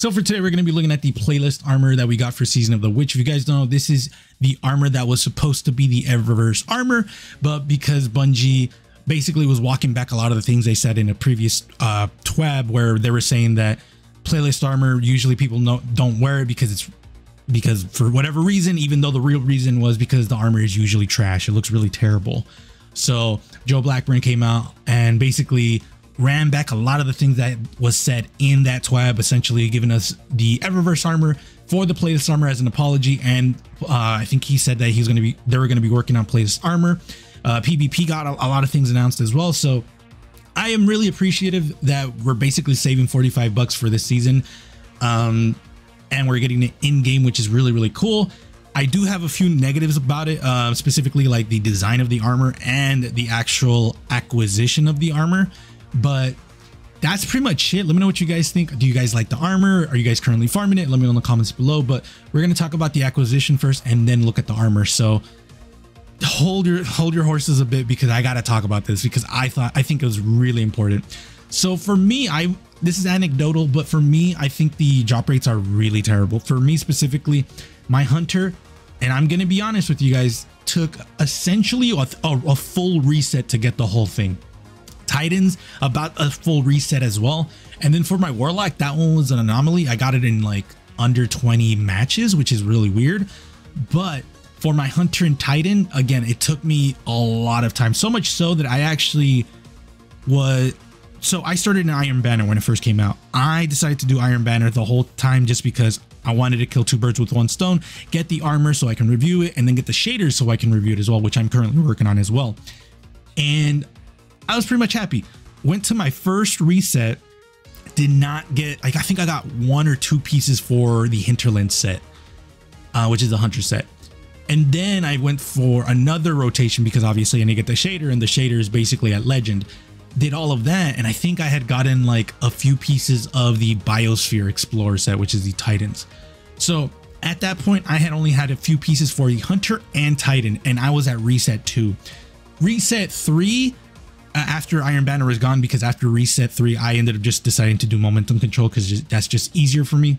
So for today, we're going to be looking at the playlist armor that we got for Season of the Witch. If you guys don't know, this is the armor that was supposed to be the Eververse armor, but because Bungie basically was walking back a lot of the things they said in a previous uh, TWAB where they were saying that playlist armor, usually people don't wear it because it's because for whatever reason, even though the real reason was because the armor is usually trash. It looks really terrible. So Joe Blackburn came out and basically ran back a lot of the things that was said in that TWAB, essentially giving us the Eververse armor for the playlist armor as an apology. And uh, I think he said that he's going to be, they were going to be working on playlist armor. Uh, PvP got a, a lot of things announced as well. So I am really appreciative that we're basically saving 45 bucks for this season. Um, and we're getting it in game, which is really, really cool. I do have a few negatives about it, uh, specifically like the design of the armor and the actual acquisition of the armor. But that's pretty much it. Let me know what you guys think. Do you guys like the armor? Are you guys currently farming it? Let me know in the comments below. But we're going to talk about the acquisition first and then look at the armor. So hold your hold your horses a bit because I got to talk about this because I thought I think it was really important. So for me, I this is anecdotal, but for me, I think the drop rates are really terrible. For me specifically, my hunter, and I'm going to be honest with you guys, took essentially a, a, a full reset to get the whole thing. Titans about a full reset as well. And then for my Warlock, that one was an anomaly. I got it in like under 20 matches, which is really weird. But for my Hunter and Titan, again, it took me a lot of time. So much so that I actually was so I started an Iron Banner when it first came out. I decided to do Iron Banner the whole time just because I wanted to kill two birds with one stone, get the armor so I can review it, and then get the shaders so I can review it as well, which I'm currently working on as well. And I was pretty much happy. Went to my first reset, did not get, like, I think I got one or two pieces for the Hinterland set, uh, which is the Hunter set. And then I went for another rotation because obviously I need to get the shader, and the shader is basically at Legend. Did all of that, and I think I had gotten like a few pieces of the Biosphere Explorer set, which is the Titans. So at that point, I had only had a few pieces for the Hunter and Titan, and I was at reset two. Reset three, after Iron Banner was gone because after reset three, I ended up just deciding to do momentum control because that's just easier for me.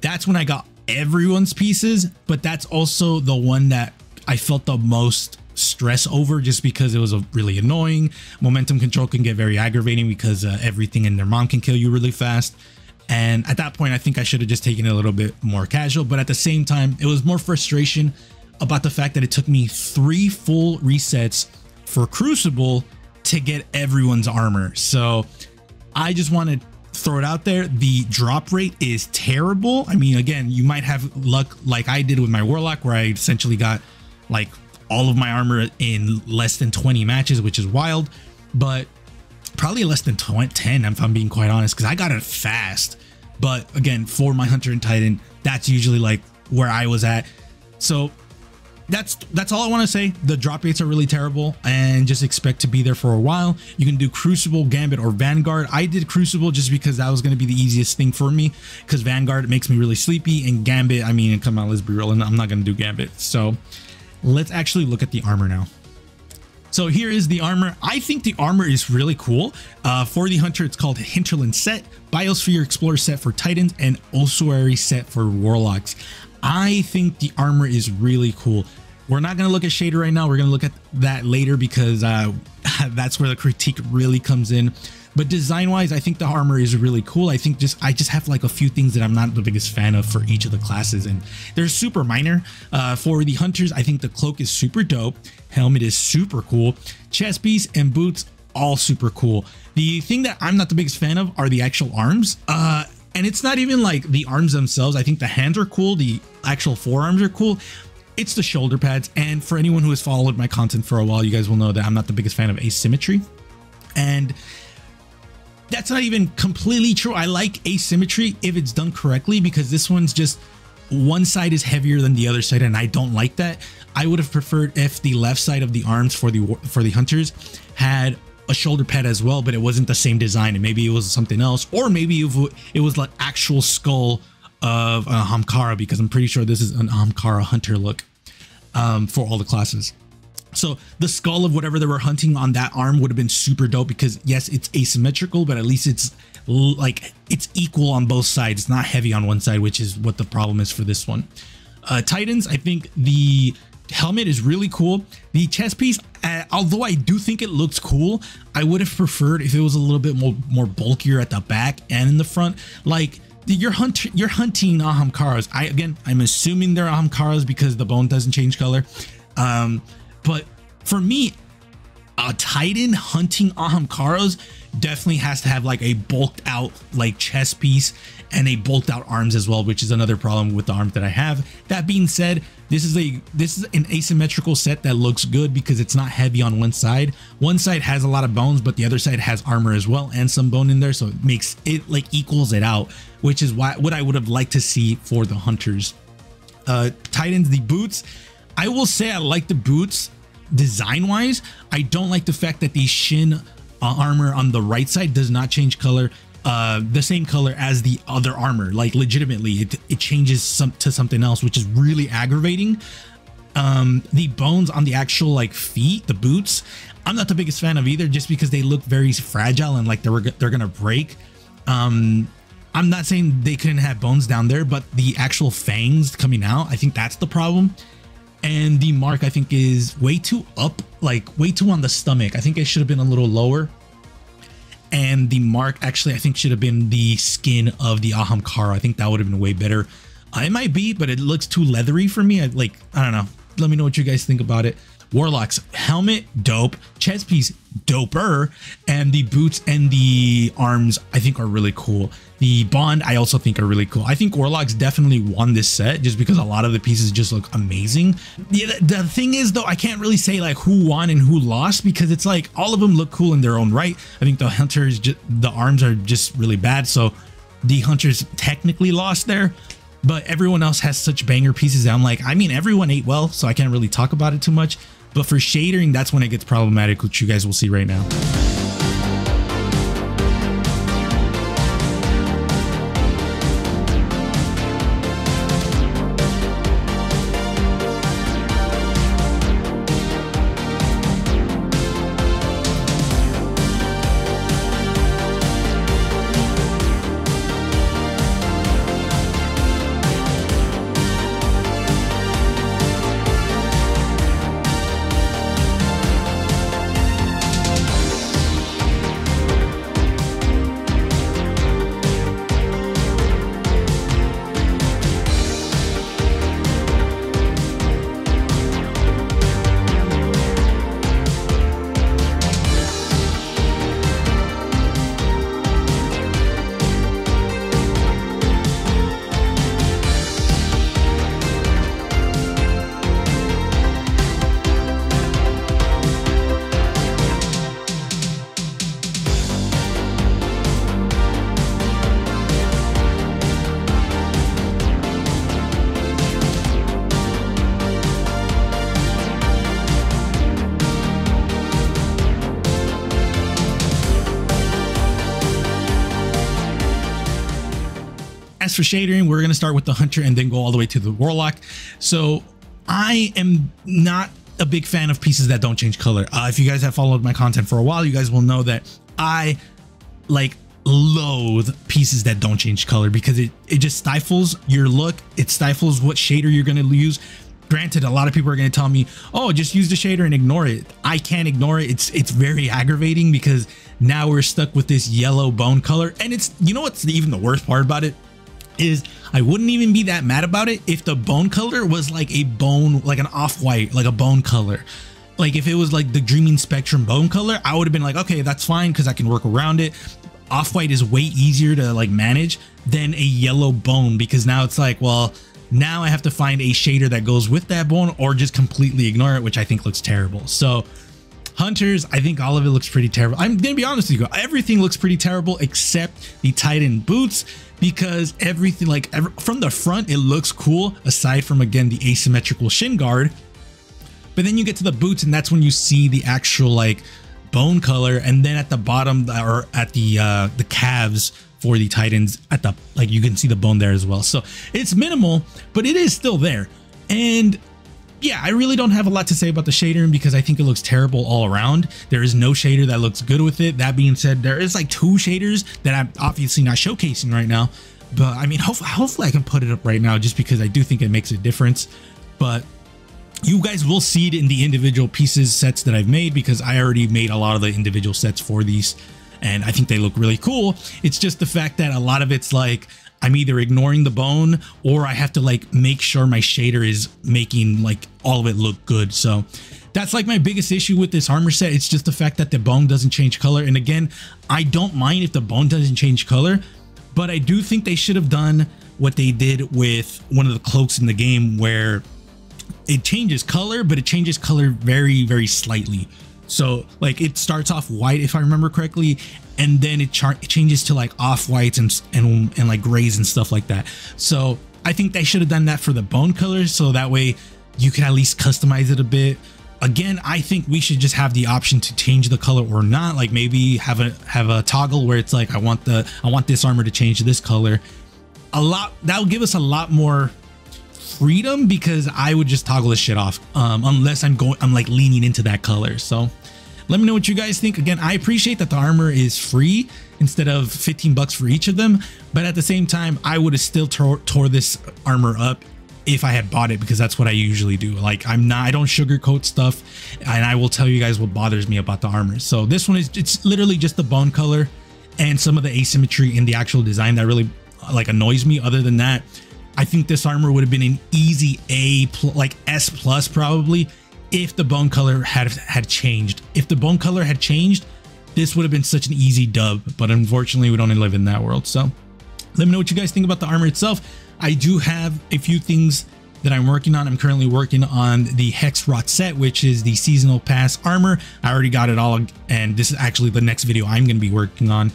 That's when I got everyone's pieces, but that's also the one that I felt the most stress over just because it was a really annoying. Momentum control can get very aggravating because uh, everything in their mom can kill you really fast. And at that point, I think I should have just taken it a little bit more casual. But at the same time, it was more frustration about the fact that it took me three full resets for Crucible to get everyone's armor. So I just want to throw it out there. The drop rate is terrible. I mean, again, you might have luck like I did with my Warlock where I essentially got like all of my armor in less than 20 matches, which is wild, but probably less than 20, 10 if I'm being quite honest, because I got it fast. But again, for my Hunter and Titan, that's usually like where I was at. So that's that's all I want to say. The drop rates are really terrible and just expect to be there for a while. You can do Crucible, Gambit, or Vanguard. I did Crucible just because that was going to be the easiest thing for me because Vanguard makes me really sleepy and Gambit, I mean, come on, let's be real. I'm not going to do Gambit. So let's actually look at the armor now. So here is the armor. I think the armor is really cool. Uh, for the Hunter, it's called Hinterland set, Biosphere Explorer set for Titans, and Ossuary set for Warlocks. I think the armor is really cool. We're not going to look at shader right now. We're going to look at that later because uh, that's where the critique really comes in. But design wise, I think the armor is really cool. I think just I just have like a few things that I'm not the biggest fan of for each of the classes, and they're super minor. Uh, for the hunters, I think the cloak is super dope. Helmet is super cool. Chest piece and boots all super cool. The thing that I'm not the biggest fan of are the actual arms. Uh, and it's not even like the arms themselves. I think the hands are cool. The actual forearms are cool. It's the shoulder pads. And for anyone who has followed my content for a while, you guys will know that I'm not the biggest fan of asymmetry. And that's not even completely true. I like asymmetry if it's done correctly because this one's just one side is heavier than the other side and I don't like that. I would have preferred if the left side of the arms for the for the hunters had a shoulder pad as well, but it wasn't the same design and maybe it was something else or maybe it was like actual skull of Ahamkara because I'm pretty sure this is an Ahamkara hunter look um, for all the classes. So the skull of whatever they were hunting on that arm would have been super dope because yes, it's asymmetrical, but at least it's like it's equal on both sides. It's not heavy on one side, which is what the problem is for this one. Uh, Titans, I think the helmet is really cool. The chest piece, uh, although I do think it looks cool, I would have preferred if it was a little bit more more bulkier at the back and in the front. Like you're hunt you're hunting Ahamkaras. I again, I'm assuming they're Ahamkaras because the bone doesn't change color. Um, but for me, a Titan hunting Ahamkaras definitely has to have like a bulked out like chest piece and a bulked out arms as well, which is another problem with the arms that I have. That being said, this is a this is an asymmetrical set that looks good because it's not heavy on one side. One side has a lot of bones, but the other side has armor as well and some bone in there, so it makes it like equals it out, which is why what I would have liked to see for the hunters. Uh Titans, the boots. I will say I like the boots design wise. I don't like the fact that the shin uh, armor on the right side does not change color uh the same color as the other armor. Like legitimately it, it changes some to something else which is really aggravating. Um the bones on the actual like feet the boots i'm not the biggest fan of either just because they look very fragile and like they're they're gonna break. Um i'm not saying they couldn't have bones down there but the actual fangs coming out i think that's the problem and the mark i think is way too up like way too on the stomach i think it should have been a little lower and the mark actually I think should have been the skin of the Ahamkara. I think that would have been way better. Uh, it might be, but it looks too leathery for me. I like, I don't know. Let me know what you guys think about it. Warlock's helmet, dope. Chest piece, doper. And the boots and the arms, I think are really cool. The bond, I also think are really cool. I think Warlocks definitely won this set just because a lot of the pieces just look amazing. The, the thing is though, I can't really say like who won and who lost because it's like all of them look cool in their own right. I think the hunters, the arms are just really bad. So the hunters technically lost there but everyone else has such banger pieces I'm like, I mean, everyone ate well, so I can't really talk about it too much. But for shadering, that's when it gets problematic, which you guys will see right now. For shading, we're going to start with the hunter and then go all the way to the warlock. So I am not a big fan of pieces that don't change color. Uh, if you guys have followed my content for a while, you guys will know that I like loathe pieces that don't change color because it, it just stifles your look. It stifles what shader you're going to use. Granted, a lot of people are going to tell me, oh, just use the shader and ignore it. I can't ignore it. It's, it's very aggravating because now we're stuck with this yellow bone color. And it's, you know, what's even the worst part about it? Is I wouldn't even be that mad about it if the bone color was like a bone, like an off-white, like a bone color. Like if it was like the Dreaming Spectrum bone color, I would have been like, okay, that's fine because I can work around it. Off-white is way easier to like manage than a yellow bone because now it's like, well, now I have to find a shader that goes with that bone or just completely ignore it, which I think looks terrible. So Hunters, I think all of it looks pretty terrible. I'm gonna be honest with you, everything looks pretty terrible except the Titan boots because everything like from the front it looks cool aside from again the asymmetrical shin guard. But then you get to the boots and that's when you see the actual like bone color. And then at the bottom or at the uh the calves for the titans at the like you can see the bone there as well. So it's minimal but it is still there. And yeah, I really don't have a lot to say about the shadering because I think it looks terrible all around. There is no shader that looks good with it. That being said, there is like two shaders that I'm obviously not showcasing right now. But I mean, hopefully, hopefully I can put it up right now just because I do think it makes a difference. But you guys will see it in the individual pieces sets that I've made because I already made a lot of the individual sets for these and I think they look really cool. It's just the fact that a lot of it's like I'm either ignoring the bone or I have to like make sure my shader is making like all of it look good. So that's like my biggest issue with this armor set. It's just the fact that the bone doesn't change color. And again, I don't mind if the bone doesn't change color, but I do think they should have done what they did with one of the cloaks in the game where it changes color, but it changes color very, very slightly. So like it starts off white, if I remember correctly, and then it, it changes to like off whites and, and and like grays and stuff like that. So I think they should have done that for the bone colors, so that way you can at least customize it a bit. Again, I think we should just have the option to change the color or not. Like maybe have a have a toggle where it's like I want the I want this armor to change this color. A lot that will give us a lot more freedom because I would just toggle this shit off um, unless I'm going I'm like leaning into that color. So let me know what you guys think. Again, I appreciate that the armor is free instead of 15 bucks for each of them. But at the same time, I would have still tore, tore this armor up if I had bought it because that's what I usually do. Like I'm not, I don't sugarcoat stuff and I will tell you guys what bothers me about the armor. So this one is, it's literally just the bone color and some of the asymmetry in the actual design that really like annoys me. Other than that, I think this armor would have been an easy A, like S plus probably if the bone color had had changed. If the bone color had changed, this would have been such an easy dub, but unfortunately we don't live in that world. So let me know what you guys think about the armor itself. I do have a few things that I'm working on. I'm currently working on the Hex Rot set, which is the seasonal pass armor. I already got it all, and this is actually the next video I'm going to be working on.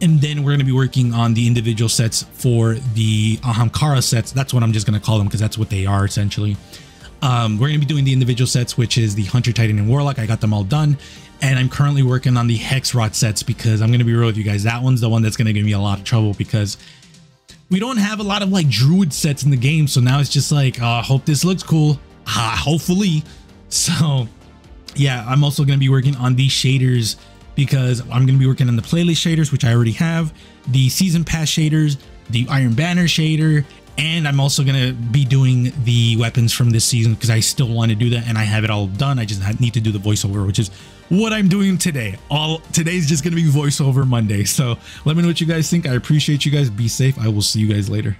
And then we're going to be working on the individual sets for the Ahamkara sets. That's what I'm just going to call them because that's what they are essentially. Um, we're going to be doing the individual sets, which is the Hunter, Titan, and Warlock. I got them all done. And I'm currently working on the Hex Rot sets because I'm going to be real with you guys. That one's the one that's going to give me a lot of trouble because we don't have a lot of like Druid sets in the game. So now it's just like, I uh, hope this looks cool. Uh, hopefully. So yeah, I'm also going to be working on these shaders because I'm going to be working on the playlist shaders, which I already have, the season pass shaders, the Iron Banner shader, and I'm also going to be doing the weapons from this season because I still want to do that and I have it all done. I just need to do the voiceover, which is what I'm doing today. All today's just going to be voiceover Monday. So let me know what you guys think. I appreciate you guys. Be safe. I will see you guys later.